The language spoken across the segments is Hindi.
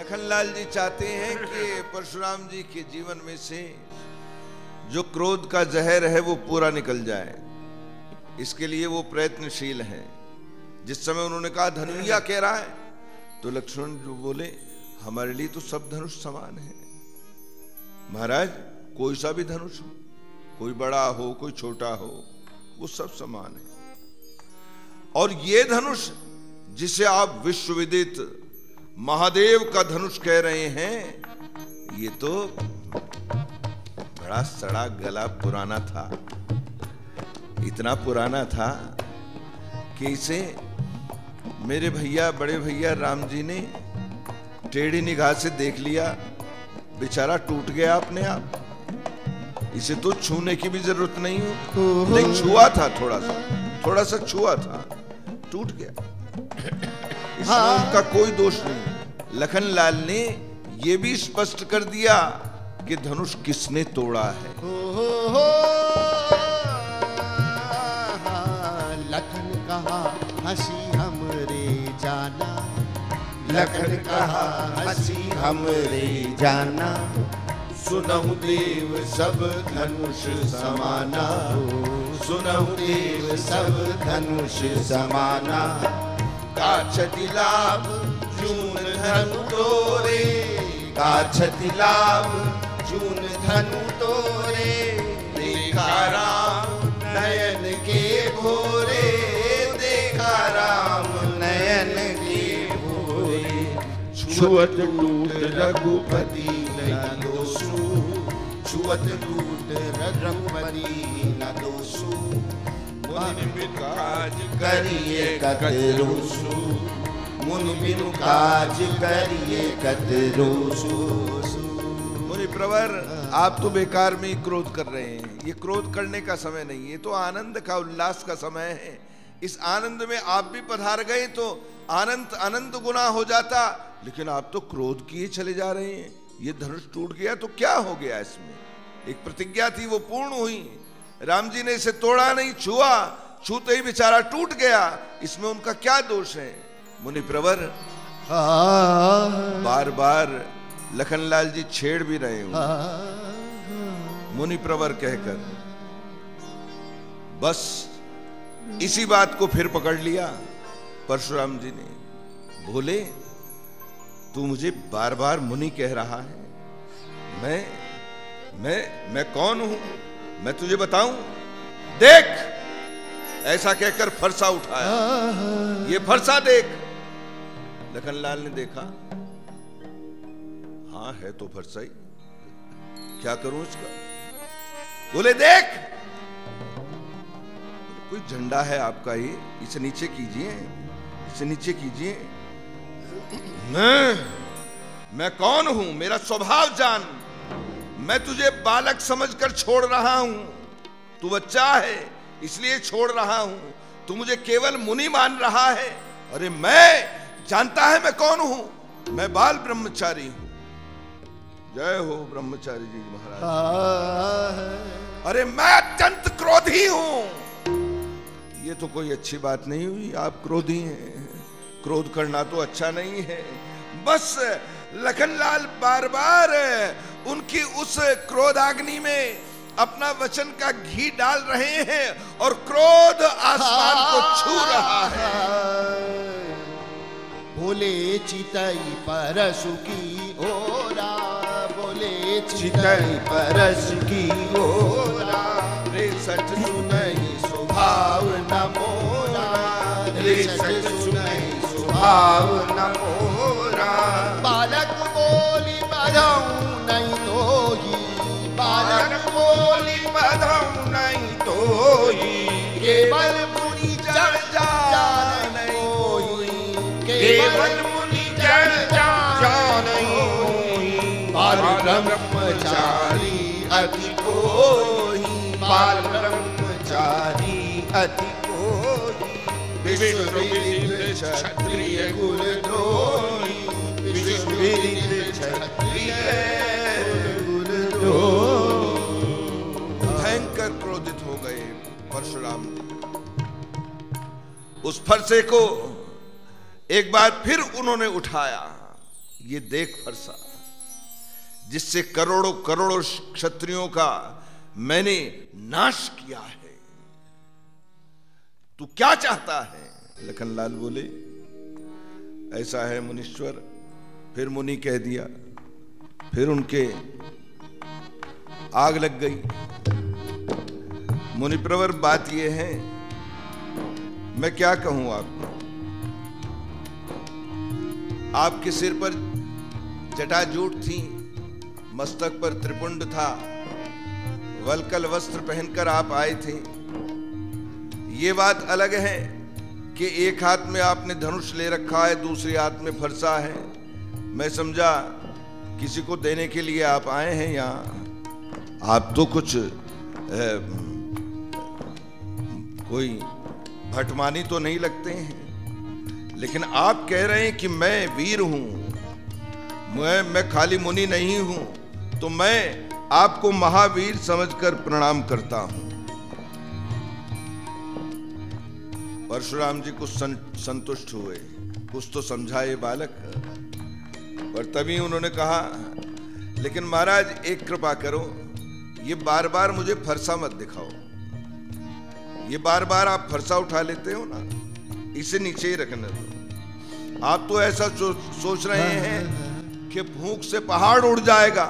लखनलाल जी चाहते हैं कि परशुराम जी के जीवन में से जो क्रोध का जहर है वो पूरा निकल जाए। इसके लिए वो प्रयत्नशील हैं। जिस समय उन्होंने कहा, धनुया कह रहा है तो लक्ष्मण जो बोले, हमारे लिए तो सब धनुष समान है। महाराज, कोई सा भी धनुष हो, कोई बड़ा हो, कोई छोटा हो, वो सब समान है। और ये धनुष जिसे आप विश्व विदित महादेव का धनुष कह रहे हैं ये तो बड़ा सड़ा गला पुराना था। इतना पुराना था कि इसे मेरे भैया बड़े भैया राम जी ने टेढ़ी निगाह से देख लिया। बेचारा टूट गया अपने आप। इसे तो छूने की भी ज़रूरत नहीं हो। लेकिन छुआ था थोड़ा सा। थोड़ा सा छुआ था। टूट गया। इसमें हाँ। उनका कोई दोष नहीं। लखनलाल ने यह भी स्पष्ट कर दिया कि धनुष किसने तोड़ा है। लखन कहा, हँसी हमरे जाना। लखन कहा, हँसी हमरे जाना। सुनहु देव सब धनुष समाना। सुनहु देव सब धनुष समाना। जून धनु तोरे काछति लाभ जून धनु तोरे देखा राम नयन के भोरे देखा राम नयन के भोरे। छुअत टूट रघुपति न दोषु छुअत लूट रघुपति न दोषु मुनि काज करिए कतरुसु। मुनि बिन काज करिए कतरुसु मुनि प्रवर, आप तो बेकार में ही क्रोध कर रहे हैं। ये क्रोध करने का समय नहीं है ये तो आनंद का, उल्लास का समय है। इस आनंद में आप भी पधार गए तो आनंद अनंत गुना हो जाता। लेकिन आप तो क्रोध किए चले जा रहे हैं। ये धनुष टूट गया तो क्या हो गया इसमें? एक प्रतिज्ञा थी, वो पूर्ण हुई। राम जी ने इसे तोड़ा नहीं, छुआ। छूते ही बेचारा टूट गया। इसमें उनका क्या दोष है? मुनि प्रवर बार बार लखनलाल जी छेड़ भी रहे हो मुनि प्रवर कहकर बस इसी बात को फिर पकड़ लिया। परशुराम जी ने बोले तू मुझे बार बार मुनि कह रहा है। मैं मैं मैं कौन हूँ? मैं तुझे बताऊँ? देख! ऐसा कहकर फरसा उठाया। ये फरसा देख। लखनलाल ने देखा हाँ है तो फरसा ही क्या करूँ इसका? बोले, देख! कोई झंडा है आपका ही इसे नीचे कीजिए, इसे नीचे कीजिए। मैं मैं कौन हूँ? मेरा स्वभाव जान। मैं तुझे बालक समझकर छोड़ रहा हूँ। तू बच्चा है, इसलिए छोड़ रहा हूँ। तू मुझे केवल मुनि मान रहा है। अरे, मैं जानता है मैं कौन हूँ? मैं बाल ब्रह्मचारी हूँ। जय हो ब्रह्मचारी जी महाराज। अरे मैं अत्यंत क्रोधी हूँ। ये तो कोई अच्छी बात नहीं हुई, आप क्रोधी हैं। क्रोध करना तो अच्छा नहीं है। बस लखनलाल बार बार उनकी उस क्रोधाग्नि में अपना वचन का घी डाल रहे हैं और क्रोध आसमान को छू रहा है। बोले चितई परसु की ओरा बोले चितई परस की ओरा रे सठ सुनई स्वभाव न मोरा रे सठ सुनई स्वभाव न मोरा बालक बोली बजाऊं नहीं तो ही बालक बोली बधाऊ नहीं तो केवल ब्रह्मचारी अति ब्रह्मचारी अति क्षत्रिय कुल द्रोही। क्षत्रिय कुल भयंकर क्रोधित हो गए परशुराम। उस फरसे को एक बार फिर उन्होंने उठाया। ये देख फरसा, जिससे करोड़ों करोड़ों क्षत्रियों का मैंने नाश किया है। तू क्या चाहता है? लखनलाल बोले, ऐसा है मुनीश्वर। फिर मुनि कह दिया, फिर उनके आग लग गई। मुनिप्रवर, बात यह है, मैं क्या कहूँ आपको? आपके सिर पर जटाजूट थी मस्तक पर त्रिपुंड था वलकल वस्त्र पहनकर आप आए थे। ये बात अलग है कि एक हाथ में आपने धनुष ले रखा है दूसरे हाथ में फरसा है। मैं समझा किसी को देने के लिए आप आए हैं यहाँ आप तो कुछ ए, कोई भटमानी तो नहीं लगते हैं। लेकिन आप कह रहे हैं कि मैं वीर हूँ। मैं मैं खाली मुनि नहीं हूँ। तो मैं आपको महावीर समझकर प्रणाम करता हूँ। परशुराम जी कुछ सं, संतुष्ट हुए। कुछ तो समझा ये बालक। और तभी उन्होंने कहा लेकिन महाराज एक कृपा करो। ये बार बार मुझे फरसा मत दिखाओ। ये बार बार आप फरसा उठा लेते हो ना इसे नीचे ही रखने दो। आप तो ऐसा सो, सोच रहे हैं कि भूख से पहाड़ उड़ जाएगा।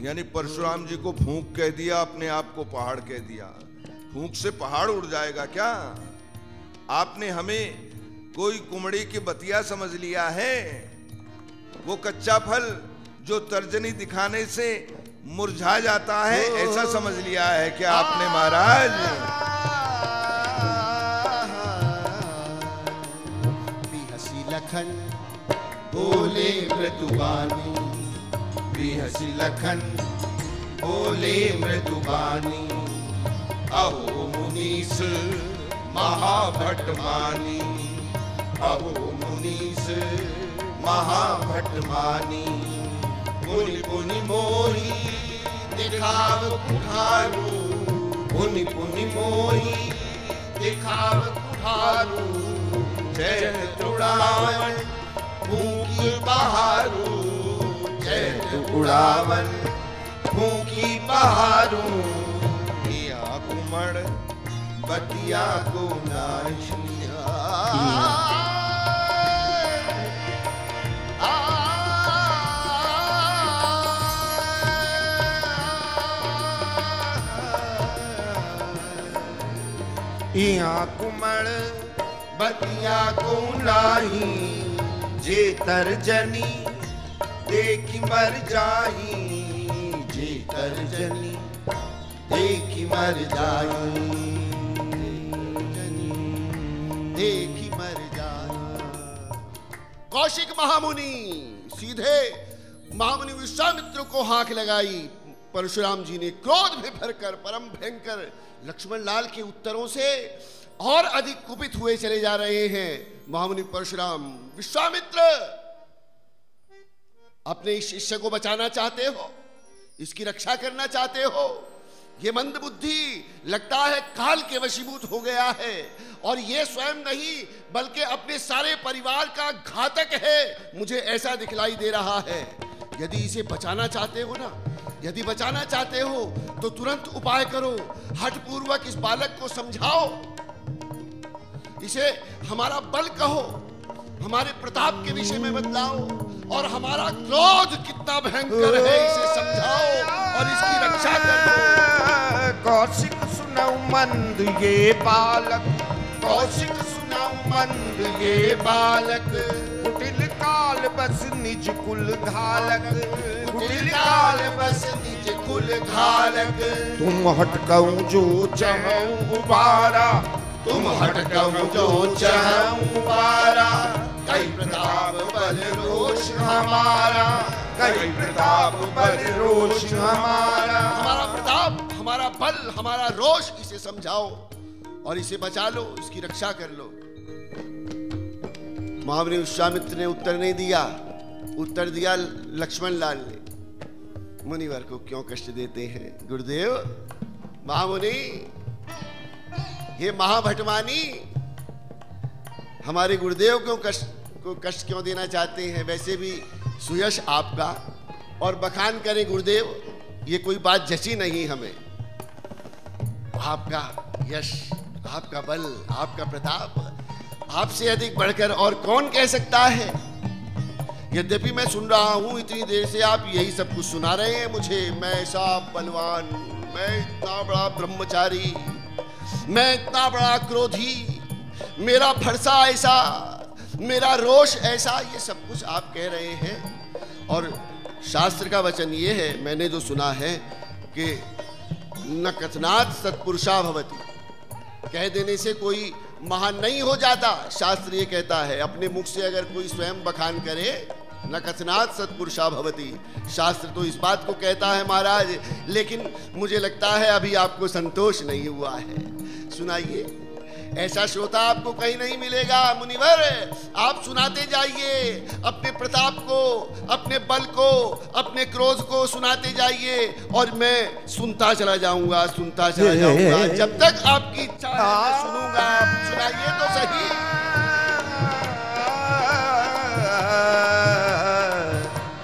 यानी परशुराम जी को भूख कह दिया अपने आप को पहाड़ कह दिया। भूख से पहाड़ उड़ जाएगा क्या? आपने हमें कोई कुमड़ी की बतिया समझ लिया है? वो कच्चा फल जो तर्जनी दिखाने से मुरझा जाता है ऐसा समझ लिया है कि आपने महाराज? लखन, बोले मृदुबानी। हसी लखन, बोले मृदुबानी। अहो मुनीस महाभटमानी अहो मुनीस महाभटमानी पुनि पुनि मोही दिखाव कुठारू। पुनि पुनि मोही दिखाव कुठारू। जय तुड़ावन फूकी बहारू जय उड़ावन फूकी बहारू किया कुमड़ बतिया को नाशिया यहाँ कुमड़ बतिया को लाही जे तरजनी देखी मर जाई। जे तरजनी देखी मर जाई। देखी मर जाई। कौशिक महामुनि, सीधे महामुनि विश्वामित्र को हाक लगाई। परशुराम जी ने क्रोध में भरकर, परम भयंकर लक्ष्मण लाल के उत्तरों से और अधिक कुपित हुए चले जा रहे हैं। महामुनि परशुराम, विश्वामित्र, अपने इस शिष्य को बचाना चाहते हो? इसकी रक्षा करना चाहते हो? ये मंद बुद्धि लगता है काल के वशीभूत हो गया है और ये स्वयं नहीं, बल्कि अपने सारे परिवार का घातक है, मुझे ऐसा दिखलाई दे रहा है। यदि इसे बचाना चाहते हो ना, यदि बचाना चाहते हो तो तुरंत उपाय करो। हट पूर्वक इस बालक को समझाओ। इसे हमारा बल कहो हमारे प्रताप के विषय में बदलाओ और हमारा क्रोध कितना भयंकर है इसे समझाओ और इसकी रक्षा करो कौशिक सुनाऊ मंद ये बालक कौशिक सुनाऊ मंद ये बालक कुटिल काल बस निज कुल घालक कुटिल काल बस निज कुल घालक तुम हटकऊ जो चहऊ उबारा तुम हटकऊ जो चहऊ उबारा कई प्रताप बल रोष हमारा, कई प्रताप बल रोष हमारा। हमारा प्रताप, हमारा बल, हमारा रोष, इसे समझाओ और इसे बचा लो, इसकी रक्षा कर लो। महामुनि विश्वामित्र ने उत्तर नहीं दिया। उत्तर दिया लक्ष्मण लाल ने। मुनिवर को क्यों कष्ट देते हैं, गुरुदेव, महामुनि? ये महाभटमानी हमारे गुरुदेव क्यों कष्ट, को कष्ट क्यों देना चाहते हैं? वैसे भी सुयश आपका और बखान करें गुरुदेव, ये कोई बात जची नहीं हमें। आपका यश, आपका बल, आपका प्रताप, आपसे अधिक बढ़कर और कौन कह सकता है? यद्यपि मैं सुन रहा हूँ, इतनी देर से आप यही सब कुछ सुना रहे हैं मुझे। मैं ऐसा बलवान, मैं इतना बड़ा ब्रह्मचारी। मैं इतना बड़ा क्रोधी, मेरा फरसा ऐसा, मेरा रोष ऐसा, ये सब कुछ आप कह रहे हैं। और शास्त्र का वचन ये है, मैंने जो सुना है कि न कथनात् सत्पुरुषा भवती। कह देने से कोई महान नहीं हो जाता, शास्त्र ये कहता है, अपने मुख से अगर कोई स्वयं बखान करे न कथनात् सत्पुरुषा भवती। शास्त्र तो इस बात को कहता है महाराज लेकिन मुझे लगता है अभी आपको संतोष नहीं हुआ है। सुनाइए। ऐसा श्रोता आपको कहीं नहीं मिलेगा मुनिवर। आप सुनाते जाइए अपने प्रताप को अपने बल को अपने क्रोध को सुनाते जाइए और मैं सुनता चला जाऊँगा सुनता चला जाऊँगा। जब तक आपकी इच्छा है सुनूँगा। सुनाइए तो सही।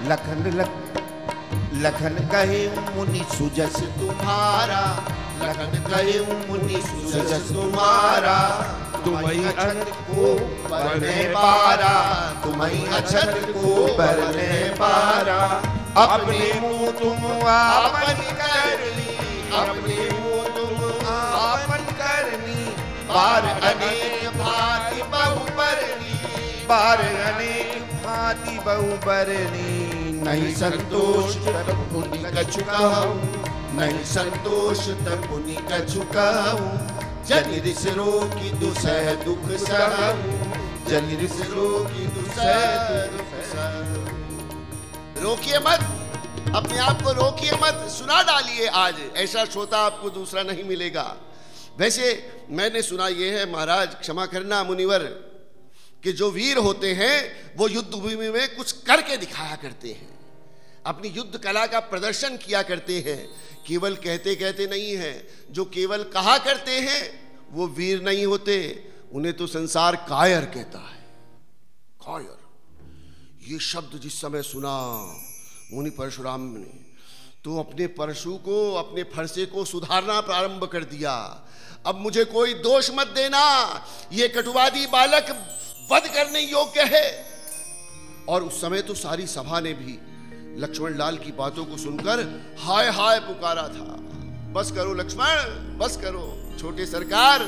लखन लख, लखन कहे मुनि सुजस तुम्हारा। लखन कहे मुनि सुजस तुम्हारा। तुम्हें अछत को बरने पारा। तुम्हें अछत को बरने पारा। अपने मुँह तुम आपन करनी, अपने मुँह तुम आपन करनी। बार अनेक भांति बहु बरनी बार अनेक भांति बहु बरनी नहीं संतोष तब पुनि कछु कहूँ नहीं संतोष तब पुनि कछु कहूँ जन रिस की दुसह दुख सहूँ जन रिस की दुसह दुख सहूँ रोकिए मत, अपने आप को रोकिए मत, सुना डालिए आज, ऐसा श्रोता आपको दूसरा नहीं मिलेगा। वैसे मैंने सुना ये है, महाराज क्षमा करना मुनिवर कि जो वीर होते हैं, वो युद्ध भूमि में कुछ करके दिखाया करते हैं। अपनी युद्ध कला का प्रदर्शन किया करते हैं। केवल कहते कहते नहीं है। जो केवल कहा करते हैं, वो वीर नहीं होते। उन्हें तो संसार कायर कहता है। कायर। ये शब्द जिस समय सुना, मुनि परशुराम ने तो अपने परशु को, अपने फरसे को सुधारना प्रारंभ कर दिया। अब मुझे कोई दोष मत देना। ये कटुवादी बालक वध करने योग्य है। और उस समय तो सारी सभा ने भी लक्ष्मण लाल की बातों को सुनकर हाय हाय पुकारा था। बस करो लक्ष्मण बस करो छोटे सरकार।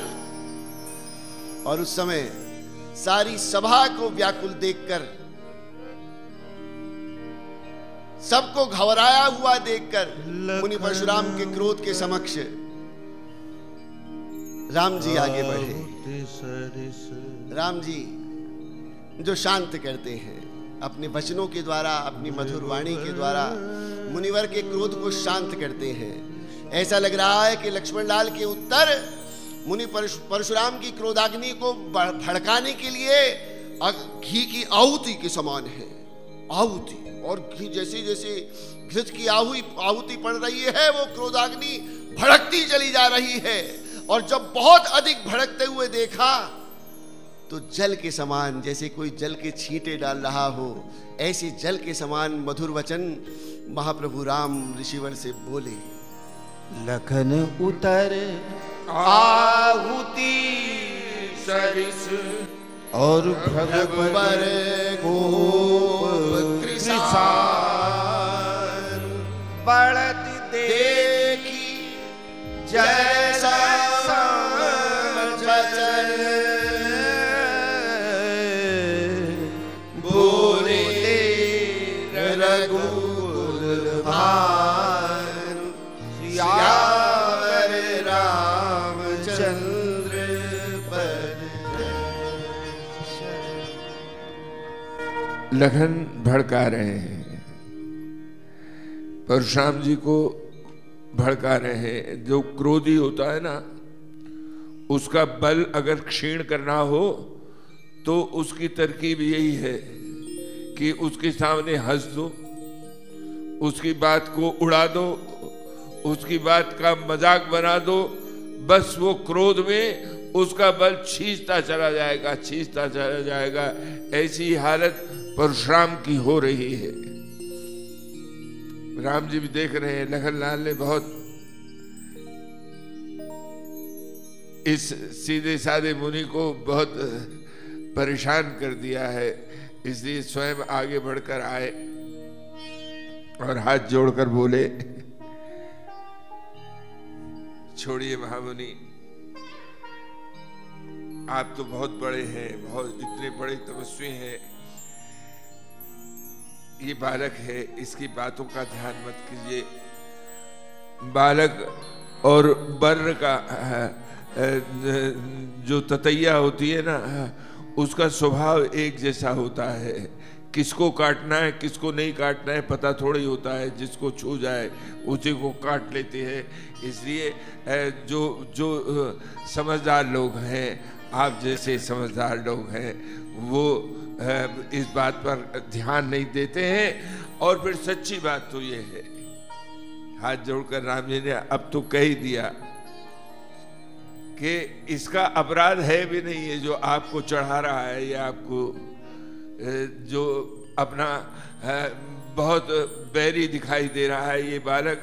और उस समय सारी सभा को व्याकुल देखकर सबको घबराया हुआ देखकर मुनि परशुराम के क्रोध के समक्ष राम जी आगे बढ़े। राम जी जो शांत करते हैं, अपने वचनों के द्वारा, अपनी मधुर वाणी के द्वारा, मुनिवर के क्रोध को शांत करते हैं। ऐसा लग रहा है कि लक्ष्मण लाल के उत्तर, मुनि परशुराम की क्रोधाग्नि को भड़काने के लिए घी की आहुति के समान है। आहुति, और घी जैसे जैसे घृत की आहुति आहुति पड़ रही है, वो क्रोधाग्नि भड़कती चली जा रही है। और जब बहुत अधिक भड़कते हुए देखा तो जल के समान जैसे कोई जल के छींटे डाल रहा हो ऐसे जल के समान मधुर वचन महाप्रभु राम ऋषिवर से बोले। लखन उतर आहुति सरिस और भगवर को बढ़त लखन भड़का रहे हैं। परशुराम जी को भड़का रहे हैं। जो क्रोधी होता है ना, उसका बल अगर क्षीण करना हो तो उसकी तरकीब यही है कि उसके सामने हंस दो, उसकी बात को उड़ा दो, उसकी बात का मज़ाक बना दो, बस वो क्रोध में उसका बल छींचता चला जाएगा, छींचता चला जाएगा। ऐसी हालत परशुराम की हो रही है। राम जी भी देख रहे हैं लखन लाल ने बहुत इस सीधे साधे मुनि को बहुत परेशान कर दिया है, इसलिए स्वयं आगे बढ़कर आए और हाथ जोड़कर बोले, छोड़िए महामुनि, आप तो बहुत बड़े हैं, बहुत इतने बड़े तपस्वी हैं ये बालक है, इसकी बातों का ध्यान मत कीजिए। बालक और बर्र का जो ततैया होती है ना उसका स्वभाव एक जैसा होता है। किसको काटना है, किसको नहीं काटना है, पता थोड़ी होता है, जिसको छू जाए, उसी को काट लेते हैं। इसलिए जो जो समझदार लोग हैं, आप जैसे समझदार लोग हैं वो इस बात पर ध्यान नहीं देते हैं। और फिर सच्ची बात तो ये है। हाथ जोड़कर राम जी ने अब तो कह ही दिया कि इसका अपराध है भी नहीं है जो आपको चढ़ा रहा है या आपको जो अपना बहुत बैरी दिखाई दे रहा है ये बालक,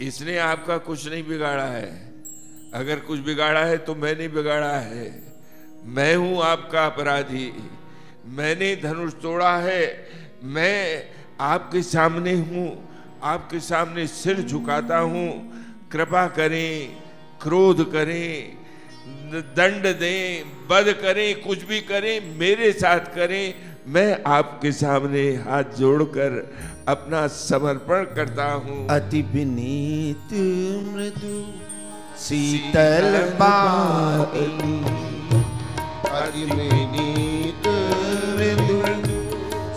इसने आपका कुछ नहीं बिगाड़ा है। अगर कुछ बिगाड़ा है तो मैंने बिगाड़ा है। मैं हूँ आपका अपराधी। मैंने धनुष तोड़ा है। मैं आपके सामने हूँ। आपके सामने सिर झुकाता हूँ। कृपा करें क्रोध करें दंड दें बद करें कुछ भी करें मेरे साथ करें। मैं आपके सामने हाथ जोड़कर अपना समर्पण करता हूँ। अति विनीत मृदु शीतल बानी अति विनीत मृदु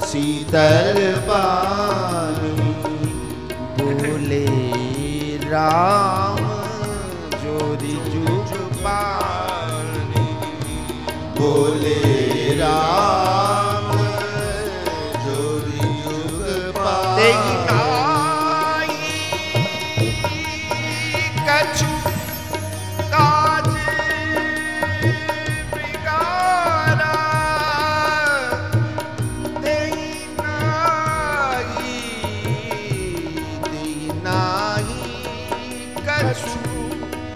शीतल बानी बोले राम जोरी जुग पानी बोले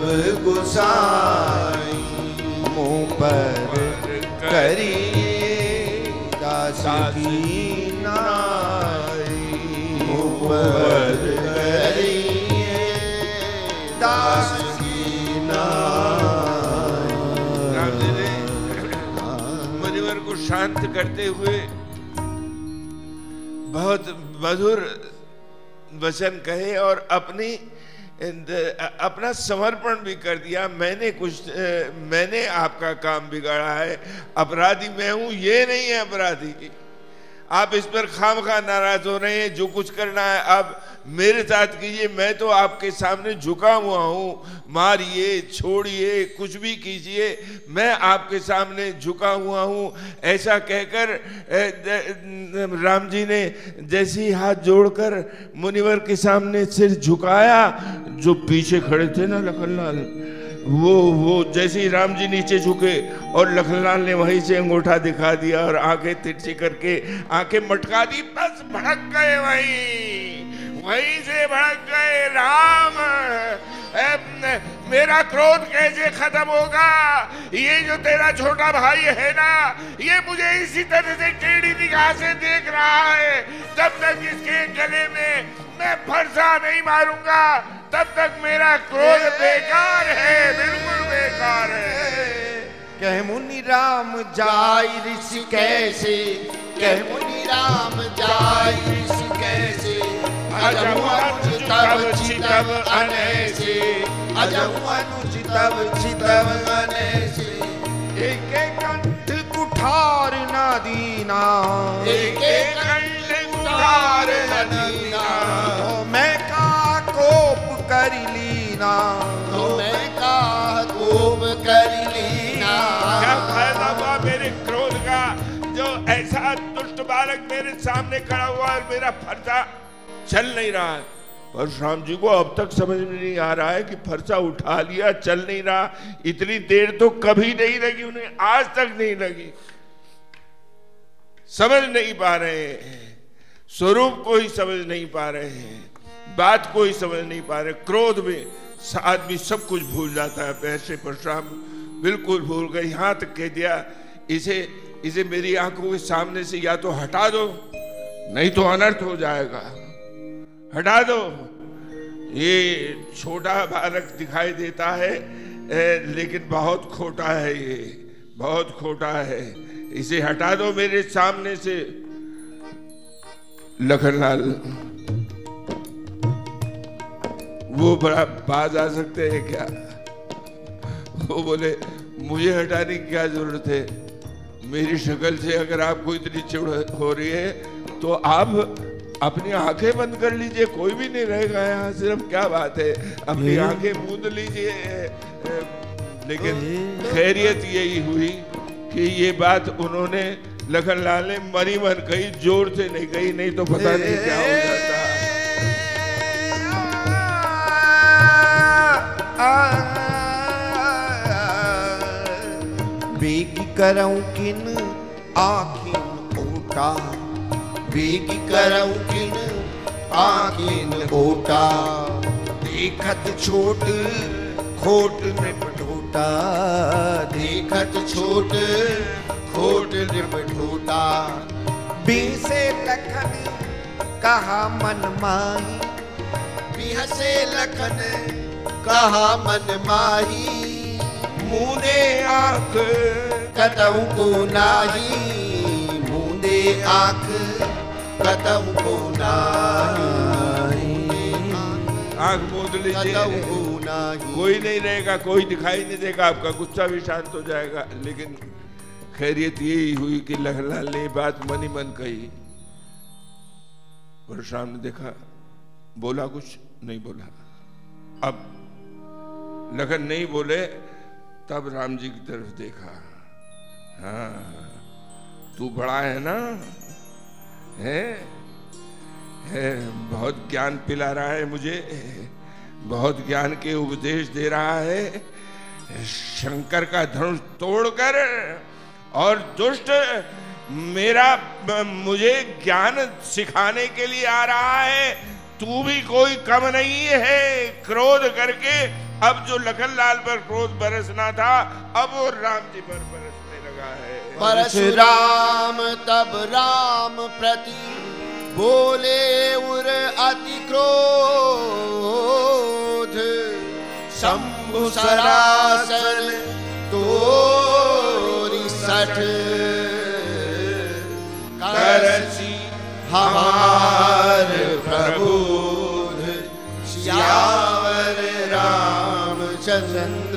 बंधब गोसाई मुँह पर करिए दास की नाई। पर करिए दास की नाई। मुनिवर को शांत करते हुए बहुत मधुर वचन कहे और अपनी अपना समर्पण भी कर दिया। मैंने कुछ मैंने आपका काम बिगाड़ा है। अपराधी मैं हूँ, ये नहीं है अपराधी। आप इस पर खाम खा नाराज़ हो रहे हैं, जो कुछ करना है, आप मेरे साथ कीजिए, मैं तो आपके सामने झुका हुआ हूँ। मारिए, छोड़िए, कुछ भी कीजिए, मैं आपके सामने झुका हुआ हूँ। ऐसा कहकर राम जी ने जैसे ही हाथ जोड़कर मुनिवर के सामने सिर झुकाया, जो पीछे खड़े थे ना लखनलाल वो वो जैसे ही राम जी नीचे झुके और लखनलाल ने वहीं से अंगूठा दिखा दिया और आँखें तिरछी करके आँखें मटका दी, बस भड़क गए वहीं। वहीं से भड़क गए, राम मेरा क्रोध कैसे खत्म होगा? ये जो तेरा छोटा भाई है ना, ये मुझे इसी तरह से टेढ़ी निगाह से देख रहा है। जब तक इसके गले में मैं फरसा नहीं मारूँगा तब तक मेरा क्रोध बेकार है बिल्कुल बेकार है। कह मुनि राम जाय ऋषि कैसे? कह मुनि राम जाय ऋषि कैसे? अजम अनुज तब चितब अनैसे। अजम अनुज तब चितव मन से एक कंठ कुठार न दीना एक कंठ कुठार न दीना बालक मेरे सामने खड़ा हुआ और मेरा फरसा चल नहीं रहा है। परशुराम जी को अब तक समझ में नहीं आ रहा है कि फरसा उठा लिया, चल नहीं रहा। इतनी देर तो कभी नहीं लगी, उन्हें आज तक नहीं लगी। समझ नहीं पा रहे हैं। स्वरूप को ही समझ नहीं पा रहे हैं। बात को ही समझ नहीं पा रहे। क्रोध में आदमी सब कुछ भूल जाता है। पैसे परशुराम बिल्कुल भूल गए यहाँ तक कह दिया, इसे इसे मेरी आँखों के सामने से या तो हटा दो नहीं तो अनर्थ हो जाएगा। हटा दो। ये छोटा बालक दिखाई देता है ए, लेकिन बहुत खोटा है ये बहुत खोटा है। इसे हटा दो मेरे सामने से। लखनलाल वो बड़ा बाज आ सकते हैं क्या? वो बोले मुझे हटाने की क्या ज़रूरत है? मेरी शक्ल से अगर आपको इतनी चिड़ हो रही है तो आप अपनी आँखें बंद कर लीजिए कोई भी नहीं रहेगा यहाँ सिर्फ़ क्या बात है? अपनी आँखें मूंद लीजिए। लेकिन खैरियत यही हुई कि ये बात उन्होंने लखन लाल ने मरी मन कही ज़ोर से नहीं कही नहीं तो पता नहीं क्या हो जाता। करऊं किन आखिन ओटा बेगी करऊं किन आखिन ओटा देखत छोट, खोट निपटोटा देखत छोट, खोट निपटोटा बीसे लखन कहा मन माही? बिहसे लखन कहा मन माही? मुने आँख कतऊ को नाही मुंदे आँख। कतऊ को नाही। आँख मूंद लीजिए। कोई नहीं रहेगा कोई दिखाई नहीं देगा आपका गुस्सा भी शांत हो जाएगा। लेकिन खैरियत यही हुई कि लखनलाल ने बात मन ही मन कही। परशुराम ने देखा बोला कुछ नहीं बोला। अब लखन नहीं बोले तब राम जी की तरफ़ देखा। हाँ तू बड़ा है ना? है, है बहुत ज्ञान पिला रहा है मुझे। बहुत ज्ञान के उपदेश दे रहा है। शंकर का धनुष तोड़कर और दुष्ट मेरा मुझे ज्ञान सिखाने के लिए आ रहा है। तू भी कोई कम नहीं है। क्रोध करके अब जो लखन लाल पर क्रोध बरसना था अब वो राम जी पर है परशुराम तब राम प्रति बोले उर अति क्रोध। शंभु सरासन तोरी सठ। करसी हमार प्रबोध। श्यावर रामचंद्र।